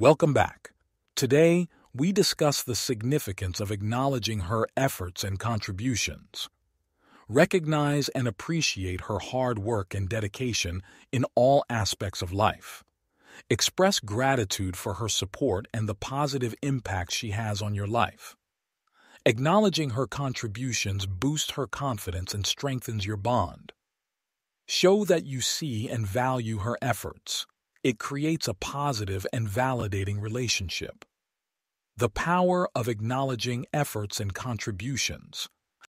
Welcome back. Today, we discuss the significance of acknowledging her efforts and contributions. Recognize and appreciate her hard work and dedication in all aspects of life. Express gratitude for her support and the positive impact she has on your life. Acknowledging her contributions boosts her confidence and strengthens your bond. Show that you see and value her efforts. It creates a positive and validating relationship. The power of acknowledging efforts and contributions.